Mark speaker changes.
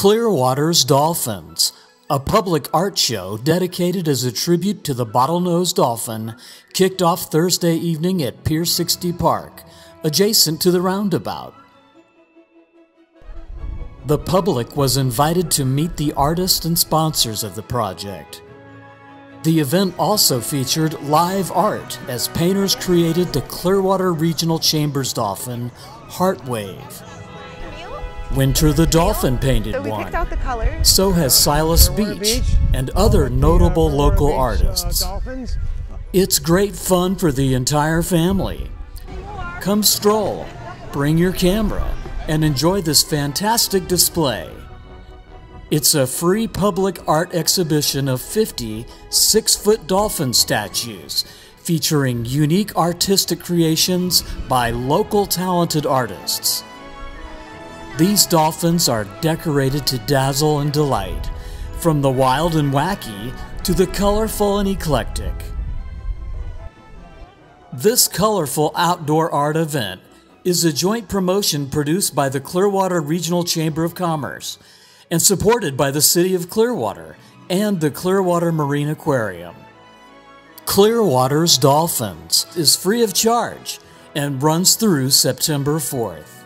Speaker 1: Clearwater's Dolphins, a public art show dedicated as a tribute to the bottlenose dolphin, kicked off Thursday evening at Pier 60 Park, adjacent to the roundabout. The public was invited to meet the artists and sponsors of the project. The event also featured live art as painters created the Clearwater Regional Chambers dolphin, Heartwave. Winter the Dolphin painted
Speaker 2: So
Speaker 1: one.
Speaker 2: out the colors.
Speaker 1: So has Silas Beach and other notable local artists. It's great fun for the entire family. Come stroll, bring your camera, and enjoy this fantastic display. It's a free public art exhibition of 50 six foot dolphin statues featuring unique artistic creations by local talented artists. These dolphins are decorated to dazzle and delight, from the wild and wacky to the colorful and eclectic. This colorful outdoor art event is a joint promotion produced by the Clearwater Regional Chamber of Commerce and supported by the City of Clearwater and the Clearwater Marine Aquarium. Clearwater's Dolphins is free of charge and runs through September 4th.